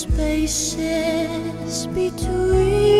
spaces between.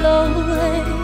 blow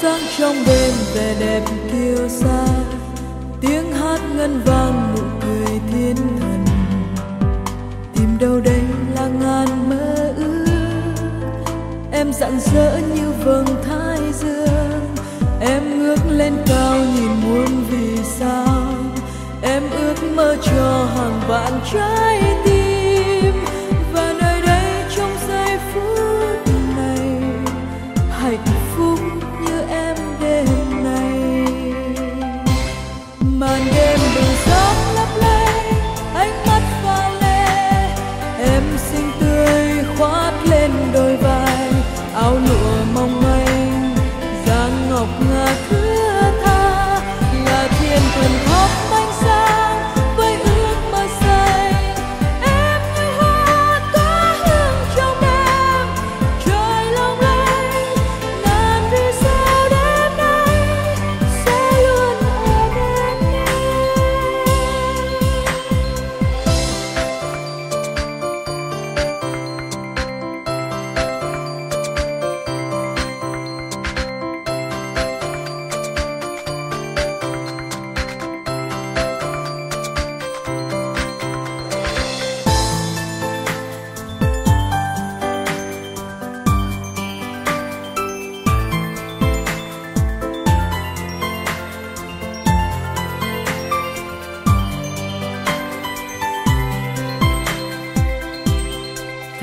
sáng trong đêm vẻ đẹp kiêu xa, tiếng hát ngân vang nụ cười thiên thần. Tìm đâu đây là ngàn mơ ước em rạng rỡ như vầng thái dương. Em ngước lên cao nhìn muôn vì sao em ước mơ cho hàng vạn trái tim.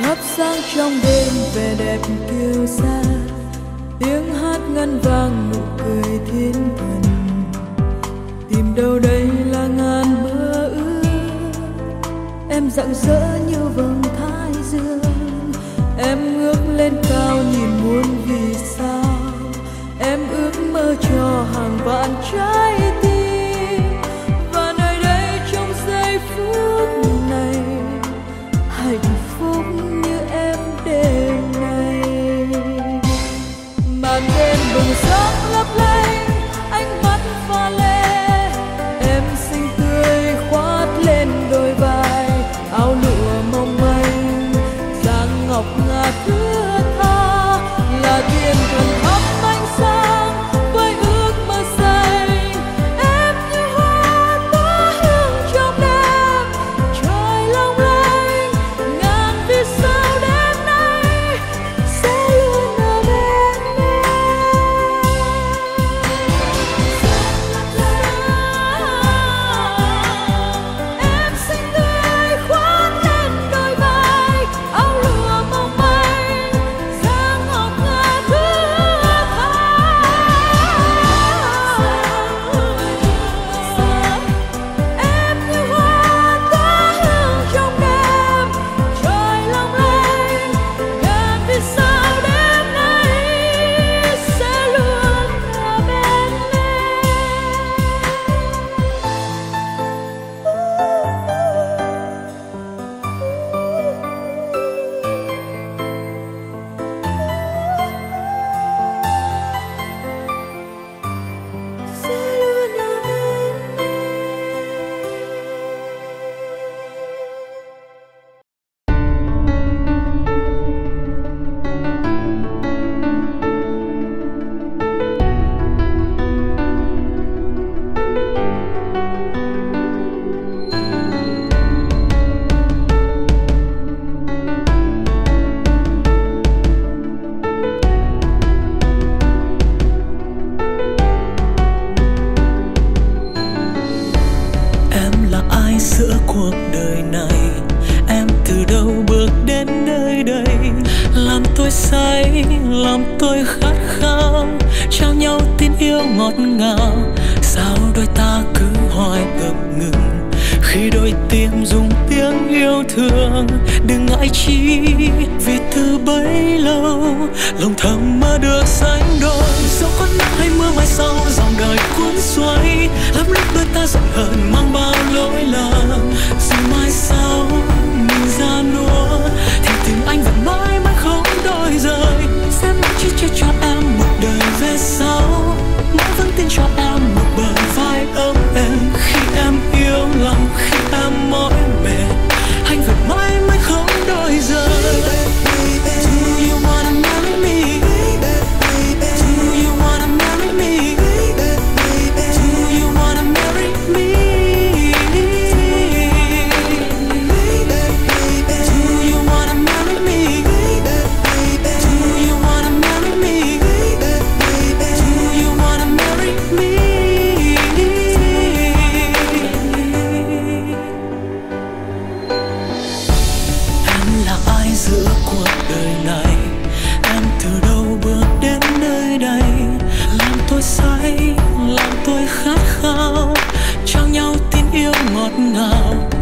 thắp sáng trong đêm vẻ đẹp kiêu sa. Tiếng hát ngân vang nụ cười thiên thần. Tìm đâu đây là ngàn mơ ước. Em rạng rỡ như vầng thái dương. Em ngước lên cao nhìn muôn vì sao. Em ước mơ cho hàng vạn trái so lòng thầm mơ được sánh đôi. Dẫu có nắng hay mưa mai sau, dòng đời cuốn xoay. Lắm lúc đôi ta giận hờn, mang bao khao trao nhau tin yêu ngọt ngào.